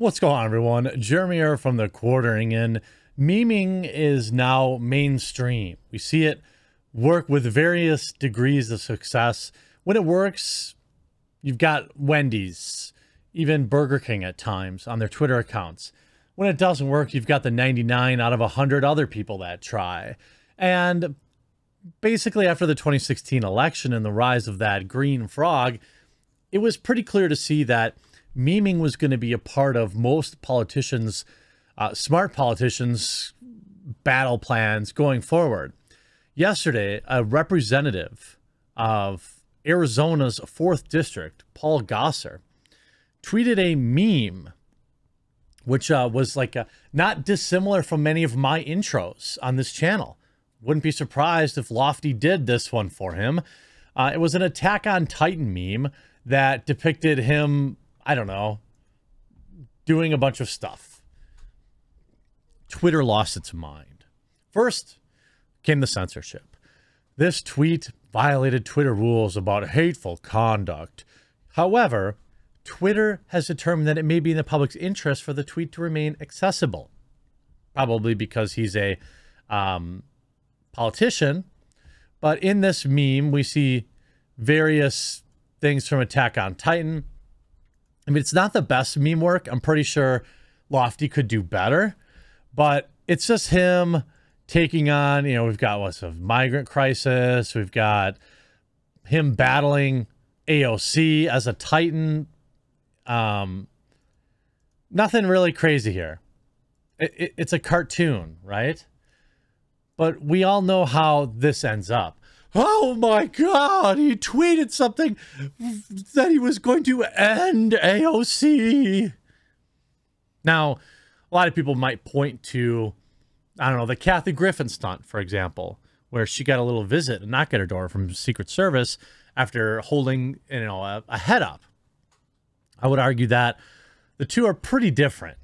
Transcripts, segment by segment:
What's going on, everyone? Jeremy here from the Quartering In. Memeing is now mainstream. We see it work with various degrees of success. When it works, you've got Wendy's, even Burger King at times on their Twitter accounts. When it doesn't work, you've got the 99 out of 100 other people that try. And basically, after the 2016 election and the rise of that green frog, it was pretty clear to see that memeing was going to be a part of most politicians, uh, smart politicians' battle plans going forward. Yesterday, a representative of Arizona's 4th District, Paul Gosar, tweeted a meme, which uh, was like a, not dissimilar from many of my intros on this channel. Wouldn't be surprised if Lofty did this one for him. Uh, it was an Attack on Titan meme that depicted him I don't know, doing a bunch of stuff. Twitter lost its mind. First came the censorship. This tweet violated Twitter rules about hateful conduct. However, Twitter has determined that it may be in the public's interest for the tweet to remain accessible. Probably because he's a um, politician. But in this meme, we see various things from Attack on Titan, I mean, it's not the best meme work. I'm pretty sure Lofty could do better, but it's just him taking on, you know, we've got what's a migrant crisis. We've got him battling AOC as a Titan. Um, nothing really crazy here. It, it, it's a cartoon, right? But we all know how this ends up. Oh my God, he tweeted something that he was going to end AOC. Now, a lot of people might point to, I don't know, the Kathy Griffin stunt, for example, where she got a little visit, a knock at her door from Secret Service after holding, you know, a, a head up. I would argue that the two are pretty different.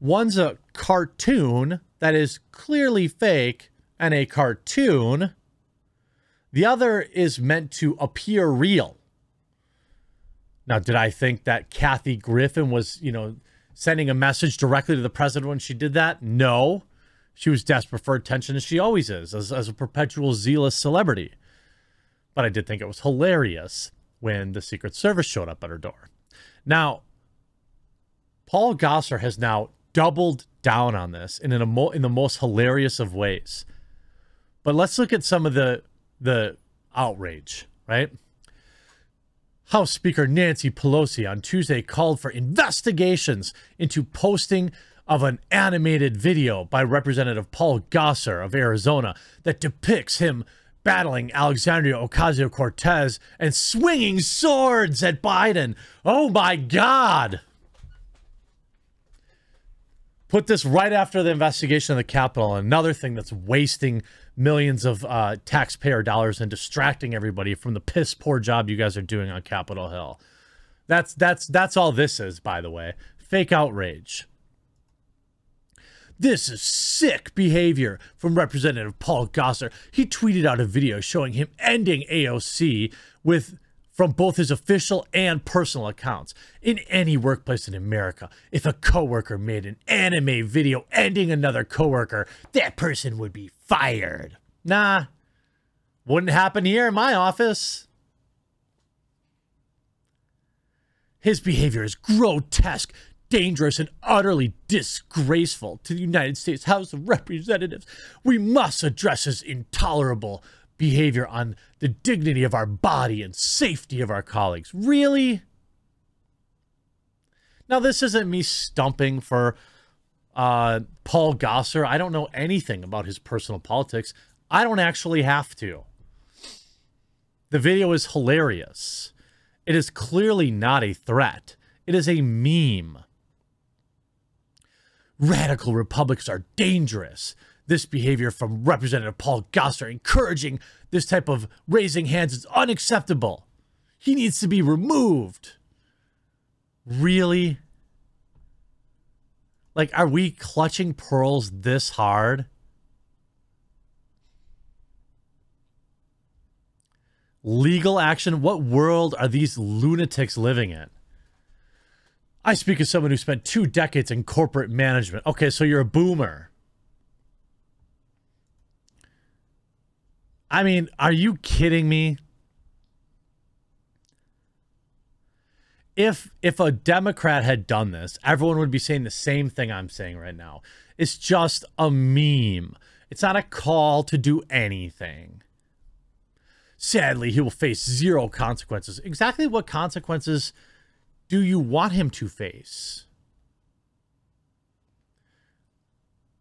One's a cartoon that is clearly fake and a cartoon the other is meant to appear real. Now, did I think that Kathy Griffin was, you know, sending a message directly to the president when she did that? No. She was desperate for attention, as she always is, as, as a perpetual zealous celebrity. But I did think it was hilarious when the Secret Service showed up at her door. Now, Paul Gosar has now doubled down on this in, in, in the most hilarious of ways. But let's look at some of the the outrage, right? House Speaker Nancy Pelosi on Tuesday called for investigations into posting of an animated video by Representative Paul Gosar of Arizona that depicts him battling Alexandria Ocasio Cortez and swinging swords at Biden. Oh my God! Put this right after the investigation of the Capitol, another thing that's wasting millions of uh, taxpayer dollars and distracting everybody from the piss poor job you guys are doing on Capitol Hill. That's that's that's all this is, by the way. Fake outrage. This is sick behavior from Representative Paul Gosar. He tweeted out a video showing him ending AOC with from both his official and personal accounts. In any workplace in America, if a coworker made an anime video ending another coworker, that person would be fired. Nah, wouldn't happen here in my office. His behavior is grotesque, dangerous, and utterly disgraceful to the United States House of Representatives. We must address his intolerable behavior on the dignity of our body and safety of our colleagues. Really? Now, this isn't me stumping for uh, Paul Gosar. I don't know anything about his personal politics. I don't actually have to. The video is hilarious. It is clearly not a threat. It is a meme. Radical republics are dangerous this behavior from Representative Paul Gosar encouraging this type of raising hands is unacceptable. He needs to be removed. Really? Like, are we clutching pearls this hard? Legal action? What world are these lunatics living in? I speak as someone who spent two decades in corporate management. Okay, so you're a boomer. I mean, are you kidding me? If if a Democrat had done this, everyone would be saying the same thing I'm saying right now. It's just a meme. It's not a call to do anything. Sadly, he will face zero consequences. Exactly what consequences do you want him to face?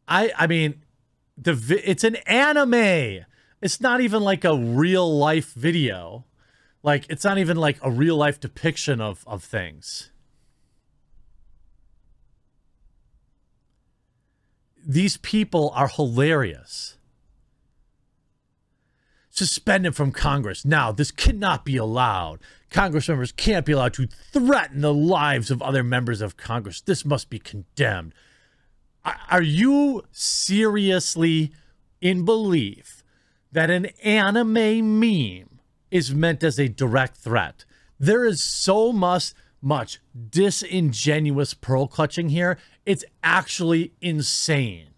I I mean, the it's an anime. It's not even like a real life video. Like it's not even like a real life depiction of of things. These people are hilarious. Suspend him from Congress. Now, this cannot be allowed. Congress members can't be allowed to threaten the lives of other members of Congress. This must be condemned. Are you seriously in belief that an anime meme is meant as a direct threat? There is so much much disingenuous pearl clutching here. It's actually insane.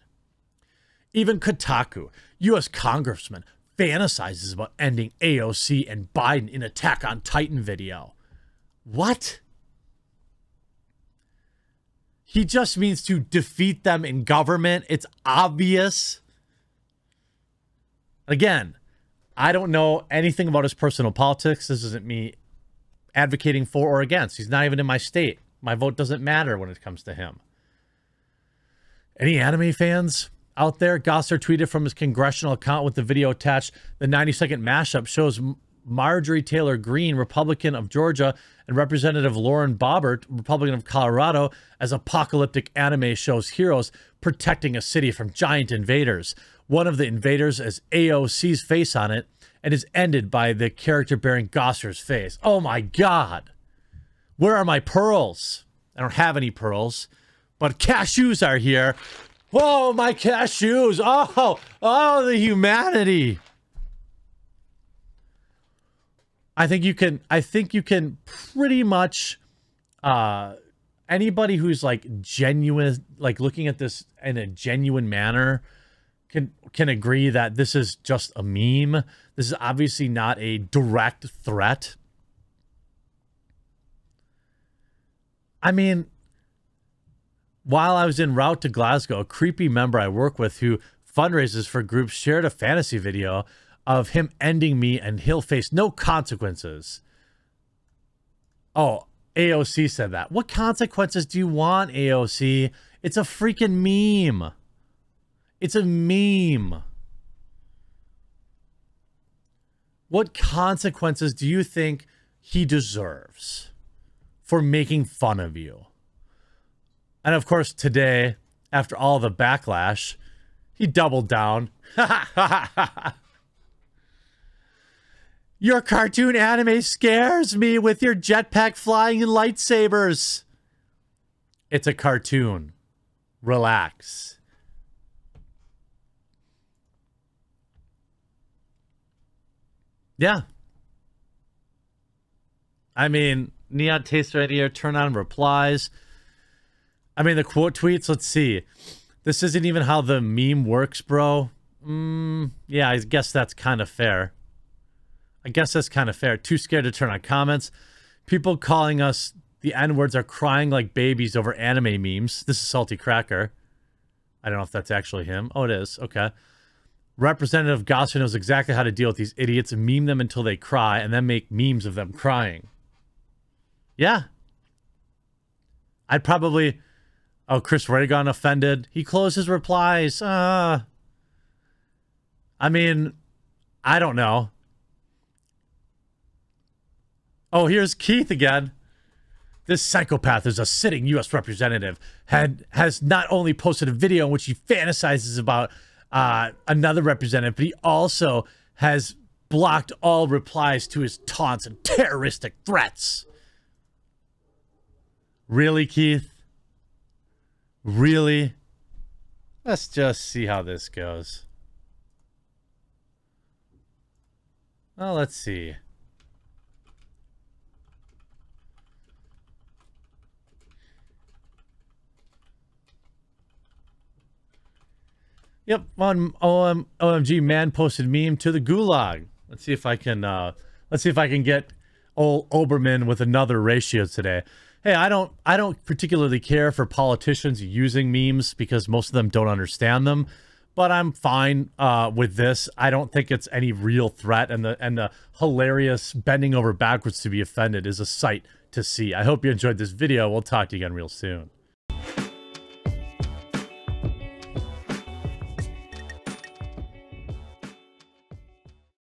Even Kotaku, U.S. congressman, fantasizes about ending AOC and Biden in Attack on Titan video. What? He just means to defeat them in government. It's obvious. Again, I don't know anything about his personal politics. This isn't me advocating for or against. He's not even in my state. My vote doesn't matter when it comes to him. Any anime fans? out there. Gosar tweeted from his congressional account with the video attached. The 90 second mashup shows Marjorie Taylor Greene, Republican of Georgia, and Representative Lauren Boebert, Republican of Colorado, as apocalyptic anime shows heroes protecting a city from giant invaders. One of the invaders has AOC's face on it and is ended by the character bearing Gosar's face. Oh my God. Where are my pearls? I don't have any pearls, but cashews are here. Whoa, my cashews. Oh, oh, the humanity. I think you can, I think you can pretty much, uh, anybody who's like genuine, like looking at this in a genuine manner can, can agree that this is just a meme. This is obviously not a direct threat. I mean, while I was en route to Glasgow, a creepy member I work with who fundraises for groups shared a fantasy video of him ending me and he'll face no consequences. Oh, AOC said that. What consequences do you want, AOC? It's a freaking meme. It's a meme. What consequences do you think he deserves for making fun of you? And of course, today, after all the backlash, he doubled down. your cartoon anime scares me with your jetpack flying and lightsabers. It's a cartoon. Relax. Yeah. I mean, Neon Taste here, turn on replies. I mean, the quote tweets, let's see. This isn't even how the meme works, bro. Mm, yeah, I guess that's kind of fair. I guess that's kind of fair. Too scared to turn on comments. People calling us the N-words are crying like babies over anime memes. This is Salty Cracker. I don't know if that's actually him. Oh, it is. Okay. Representative Gosar knows exactly how to deal with these idiots and meme them until they cry and then make memes of them crying. Yeah. I'd probably Oh, Chris Reagan offended. He closed his replies. Uh, I mean, I don't know. Oh, here's Keith again. This psychopath is a sitting U.S. representative. Had has not only posted a video in which he fantasizes about uh, another representative, but he also has blocked all replies to his taunts and terroristic threats. Really, Keith? Really? Let's just see how this goes. Well, let's see. Yep, on OM, OMG man posted meme to the gulag. Let's see if I can uh let's see if I can get old Olbermann with another ratio today. Hey, I don't I don't particularly care for politicians using memes because most of them don't understand them, but I'm fine uh, with this. I don't think it's any real threat, and the and the hilarious bending over backwards to be offended is a sight to see. I hope you enjoyed this video. We'll talk to you again real soon.